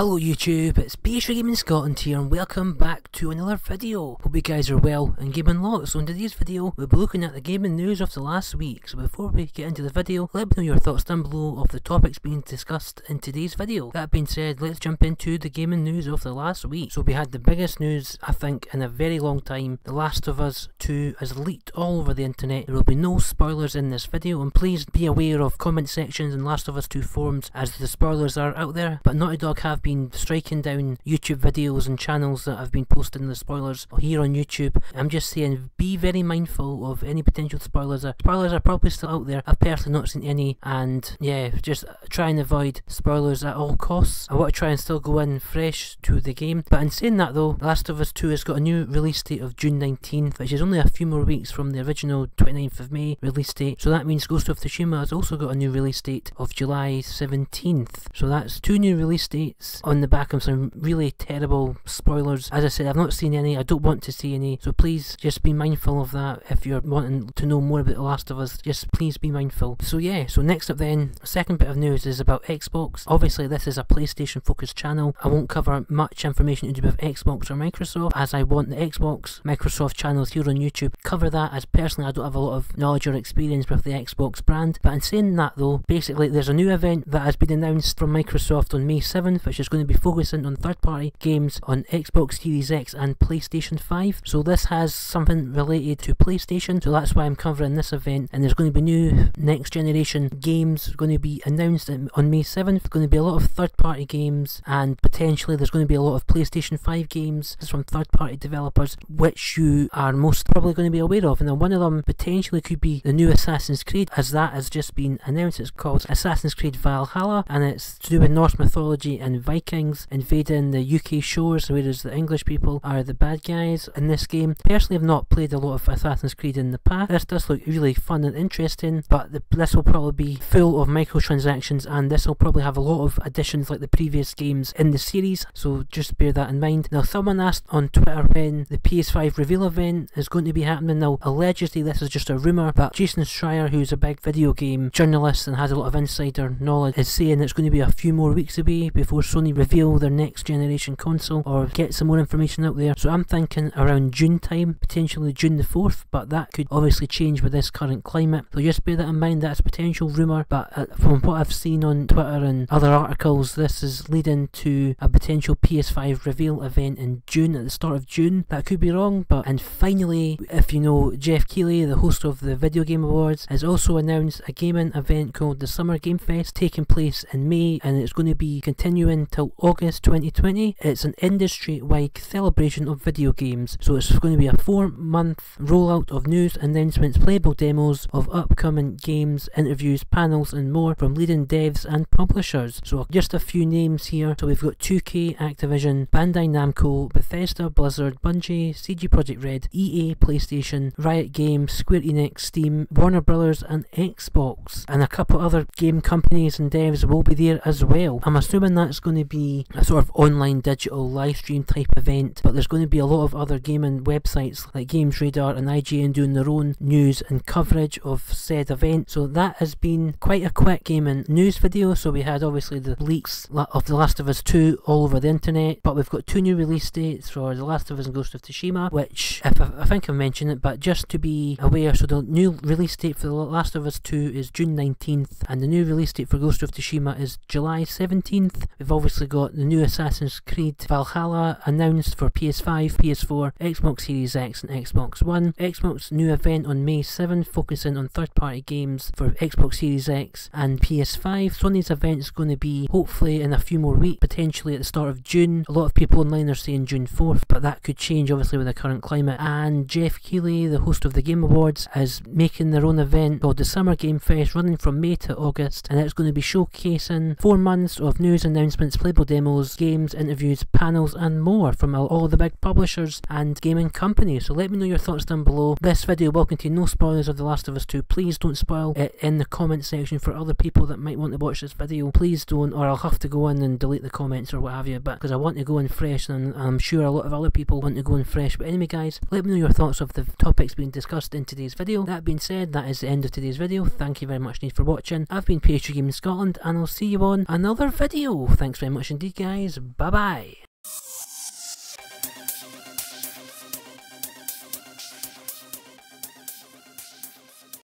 Hello YouTube, it's PS3 Gaming Scotland here and welcome back to another video. Hope you guys are well and gaming lots. So in today's video, we'll be looking at the gaming news of the last week. So before we get into the video, let me know your thoughts down below of the topics being discussed in today's video. That being said, let's jump into the gaming news of the last week. So we had the biggest news, I think, in a very long time. The Last of Us 2 has leaked all over the internet. There will be no spoilers in this video and please be aware of comment sections and Last of Us 2 forums as the spoilers are out there. But Naughty Dog have been striking down YouTube videos and channels that have been posting the spoilers here on YouTube. I'm just saying, be very mindful of any potential spoilers. Spoilers are probably still out there. I've personally not seen any, and yeah, just try and avoid spoilers at all costs. I want to try and still go in fresh to the game. But in saying that though, Last of Us 2 has got a new release date of June 19th, which is only a few more weeks from the original 29th of May release date. So that means Ghost of Tsushima has also got a new release date of July 17th. So that's two new release dates on the back of some really terrible spoilers. As I said, I've not seen any, I don't want to see any, so please just be mindful of that if you're wanting to know more about The Last of Us, just please be mindful. So yeah, so next up then, second bit of news is about Xbox. Obviously this is a PlayStation focused channel, I won't cover much information to do with Xbox or Microsoft, as I want the Xbox, Microsoft channels here on YouTube cover that, as personally I don't have a lot of knowledge or experience with the Xbox brand. But in saying that though, basically there's a new event that has been announced from Microsoft on May 7th, which is going to be focusing on third party games on Xbox Series X and PlayStation 5. So this has something related to PlayStation, so that's why I'm covering this event. And there's going to be new next generation games going to be announced on May 7th. There's going to be a lot of third party games, and potentially there's going to be a lot of PlayStation 5 games from third party developers, which you are most probably going to be aware of. And then one of them potentially could be the new Assassin's Creed, as that has just been announced. It's called Assassin's Creed Valhalla, and it's to do with Norse mythology and Vikings invading the UK shores, whereas the English people are the bad guys in this game. Personally, I've not played a lot of Assassin's Creed in the past. This does look really fun and interesting, but the, this will probably be full of microtransactions, and this will probably have a lot of additions like the previous games in the series, so just bear that in mind. Now, someone asked on Twitter when the PS5 reveal event is going to be happening. Now, allegedly, this is just a rumour, but Jason Schreier, who's a big video game journalist and has a lot of insider knowledge, is saying it's going to be a few more weeks away before Sony reveal their next generation console or get some more information out there. So I'm thinking around June time, potentially June the 4th, but that could obviously change with this current climate. So just bear that in mind, that's a potential rumour, but uh, from what I've seen on Twitter and other articles, this is leading to a potential PS5 reveal event in June, at the start of June. That could be wrong, but and finally, if you know Geoff Keighley, the host of the Video Game Awards, has also announced a gaming event called the Summer Game Fest taking place in May and it's going to be continuing till August 2020. It's an industry-wide celebration of video games, so it's going to be a four-month rollout of news, announcements, playable demos of upcoming games, interviews, panels and more from leading devs and publishers. So just a few names here. So we've got 2K, Activision, Bandai Namco, Bethesda, Blizzard, Bungie, CD Projekt Red, EA, PlayStation, Riot Games, Square Enix, Steam, Warner Brothers and Xbox. And a couple other game companies and devs will be there as well. I'm assuming that's going to be a sort of online digital live stream type event, but there's going to be a lot of other gaming websites like Games Radar and IGN doing their own news and coverage of said event. So that has been quite a quick gaming news video. So we had obviously the leaks of The Last of Us 2 all over the internet, but we've got two new release dates for The Last of Us and Ghost of Tsushima, which I, I think I've mentioned it, but just to be aware, so the new release date for The Last of Us 2 is June 19th, and the new release date for Ghost of Tsushima is July 17th. We've obviously got the new Assassin's Creed Valhalla announced for PS5, PS4, Xbox Series X and Xbox One. Xbox new event on May 7th focusing on third party games for Xbox Series X and PS5. Sony's event is going to be hopefully in a few more weeks, potentially at the start of June. A lot of people online are saying June 4th, but that could change obviously with the current climate. And Geoff Keighley, the host of the Game Awards, is making their own event called the Summer Game Fest running from May to August, and it's going to be showcasing four months of news announcements, playable demos, games, interviews, panels, and more from all the big publishers and gaming companies. So let me know your thoughts down below. This video will contain no spoilers of The Last of Us 2. Please don't spoil it in the comment section for other people that might want to watch this video. Please don't, or I'll have to go in and delete the comments or what have you. But because I want to go in fresh, and I'm sure a lot of other people want to go in fresh. But anyway, guys, let me know your thoughts of the topics being discussed in today's video. That being said, that is the end of today's video. Thank you very much indeed for watching. I've been PS3 Gaming Scotland, and I'll see you on another video. Thanks very very much indeed, guys. Bye bye.